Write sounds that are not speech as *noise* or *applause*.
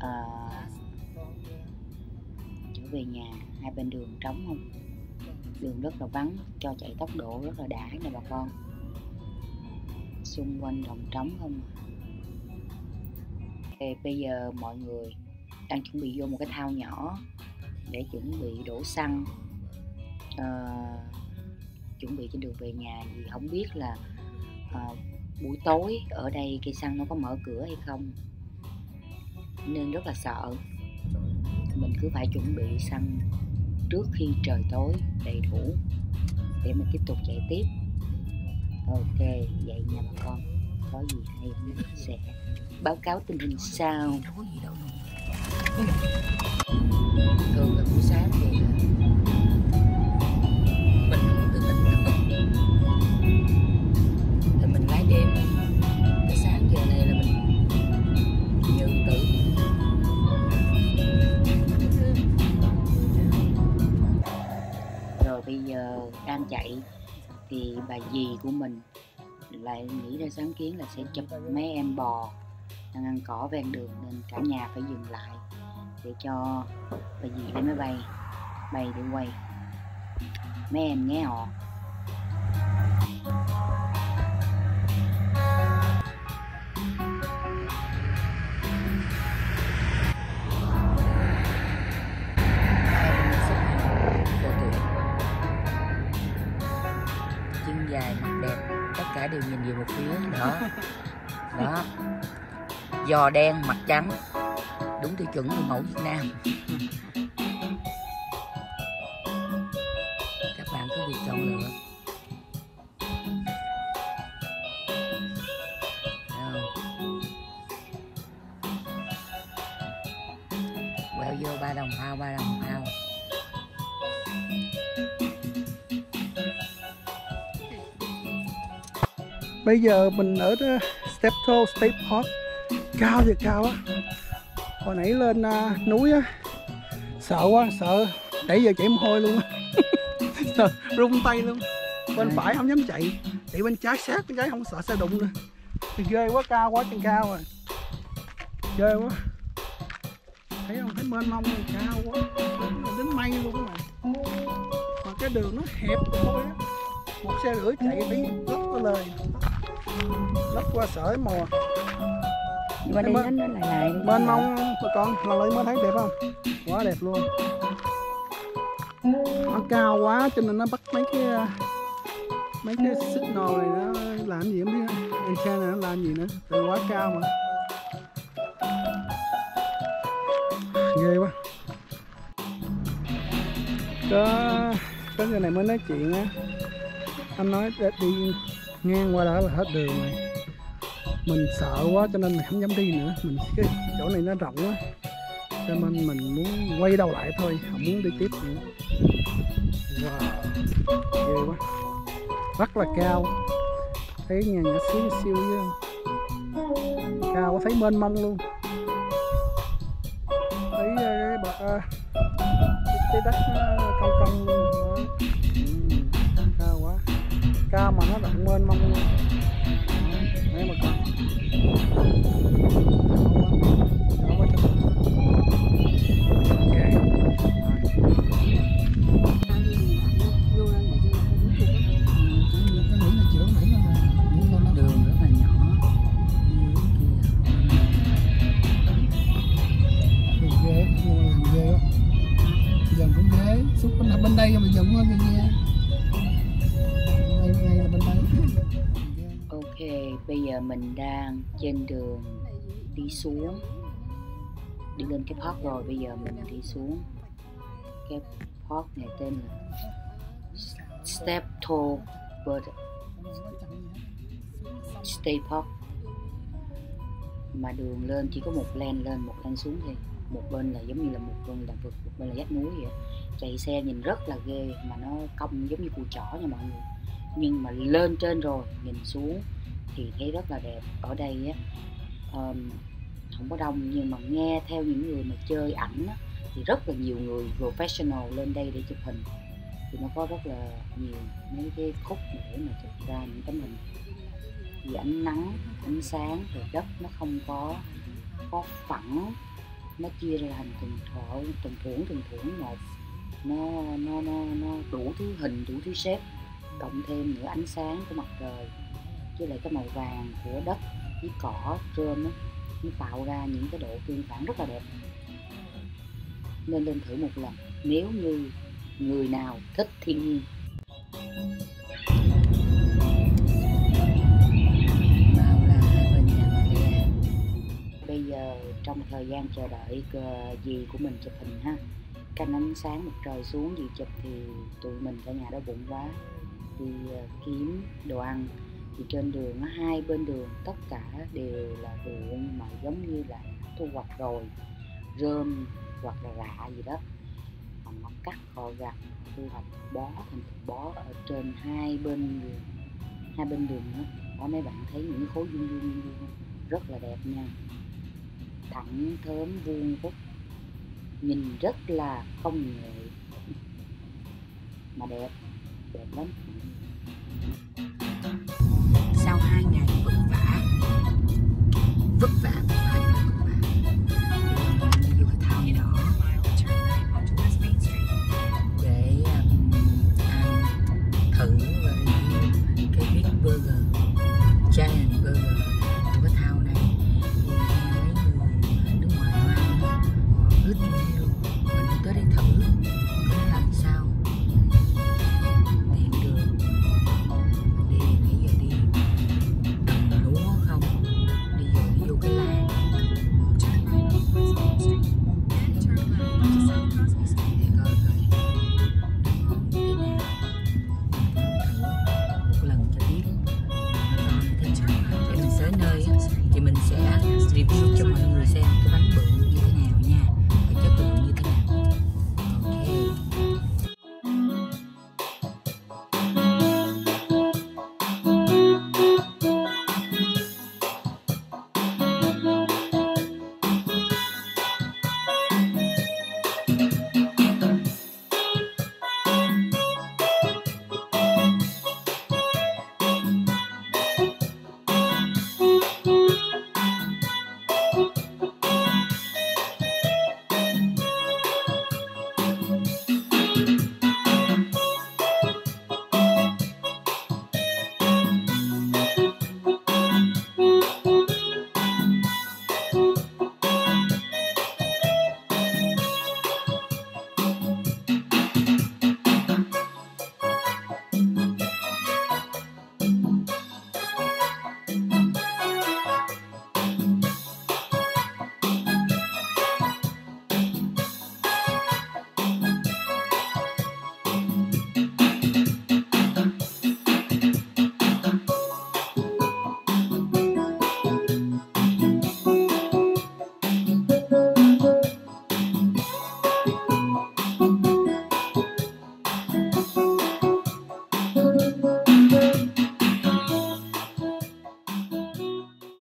về trở về nhà hai bên đường trống không? Đường rất là vắng cho chạy tốc độ rất là đã nè bà con. Xung quanh đồng trống không à? thì bây giờ mọi người đang chuẩn bị vô một cái thao nhỏ để chuẩn bị đổ xăng. À, chuẩn bị trên đường về nhà vì không biết là à, buổi tối ở đây cây xăng nó có mở cửa hay không nên rất là sợ. Mình cứ phải chuẩn bị xăng trước khi trời tối đầy đủ để mình tiếp tục chạy tiếp. Ok, vậy nha bà con. Có gì hay mình sẽ báo cáo tình hình sau. Thường là buổi sáng thì bây giờ đang chạy thì bà dì của mình lại nghĩ ra sáng kiến là sẽ chụp mấy em bò đang ăn cỏ ven đường nên cả nhà phải dừng lại để cho bà dì lên máy bay bay để quay. Mấy em nghe họ. Dài mặt đẹp tất cả đều nhìn về một phía đó. *laughs* Đó. Giò đen mặt trắng đúng tiêu chuẩn người mẫu Việt Nam. Các bạn cứ việc chọn lựa. Quẹo vô ba đồng phao ba đồng phao bây giờ mình ở ờ, đó, Steptoe State Park. Cao thì cao á. Hồi nãy lên à, núi á. Sợ quá sợ. Nãy giờ chảy mồ hôi luôn á. *laughs* Sợ, tay luôn. Bên phải không dám chạy. Chạy bên trái sát bên trái không sợ xe đụng nữa. Thì ghê quá cao quá chân cao rồi ghê quá. Thấy không? Thấy mênh mông này cao quá. Đến, đến mây luôn các mà mà cái đường nó hẹp thôi á. Một xe rưỡi chạy phải rất có lời lấp qua sởi mùa qua đây nó lại lại mênh mông bà con lần lại mới thấy đẹp không? Quá đẹp luôn. Nó cao quá cho nên nó bắt mấy cái mấy cái signal này nó làm gì không biết. Antenna nó làm gì nữa tại quá cao mà. Ghê quá. Có có người này mới nói chuyện á. Anh nói để đi ngang qua đó là hết đường rồi. Mình sợ quá cho nên mình không dám đi nữa. Mình cái chỗ này nó rộng quá. Cho nên mình muốn quay đầu lại thôi không muốn đi tiếp nữa. Wow ghê quá. Rất là cao. Thấy nhà nhỏ xíu siêu chứ. Cao quá thấy mênh mông luôn. Thấy cái bậc cái, cái đất nó cong cong luôn cao mà nó rộng mênh mông luôn Đấy mà con Ok. Rồi. đường rất là nhỏ Đường làm. Dần cũng thế xúc bên, bên đây mà dần hơn thì ngay, là bên đây. Ok bây giờ mình đang trên đường đi xuống. Đi lên cái park rồi bây giờ mình đi xuống cái park này tên là Step Toe Bird Stay Park. Mà đường lên chỉ có một len lên một len xuống thôi. Một bên là giống như là một bên là vực một bên là vách núi vậy. Chạy xe nhìn rất là ghê mà nó cong giống như cùi chỏ nha mọi người nhưng mà lên trên rồi nhìn xuống thì thấy rất là đẹp. Ở đây á um, không có đông nhưng mà nghe theo những người mà chơi ảnh á, thì rất là nhiều người professional lên đây để chụp hình. Thì nó có rất là nhiều mấy cái khúc để mà chụp ra những tấm hình. Vì ánh nắng ánh sáng rồi đất nó không có có phẳng nó chia ra thành từng thợ từng thuẫn từng thuẫn một. Nó nó nó nó đủ thứ hình đủ thứ shape cộng thêm nữa ánh sáng của mặt trời, với lại cái màu vàng của đất, với cỏ trơn á, nó tạo ra những cái độ tương phản rất là đẹp. Nên lên thử một lần, nếu như người nào thích thiên nhiên. Là bên nhà bây giờ trong thời gian chờ đợi ờ, gì của mình chụp hình ha. Canh ánh sáng mặt trời xuống gì chụp thì tụi mình cả nhà đói bụng quá đi ờ, kiếm đồ ăn. Thì trên đường hai bên đường tất cả đều là ruộng mà giống như là thu hoạch rồi, rơm hoặc là rạ gì đó. Mà nó cắt họ gặt, thu hoạch, bó thành bó ở trên hai bên đường, hai bên đường đó đó mấy bạn thấy những khối vuông vuông vuông rất là đẹp nha. Thẳng, thớm, vuông vức. Nhìn rất là không nghệ mà đẹp đẹp lắm sau hai ngày vất vả vất vả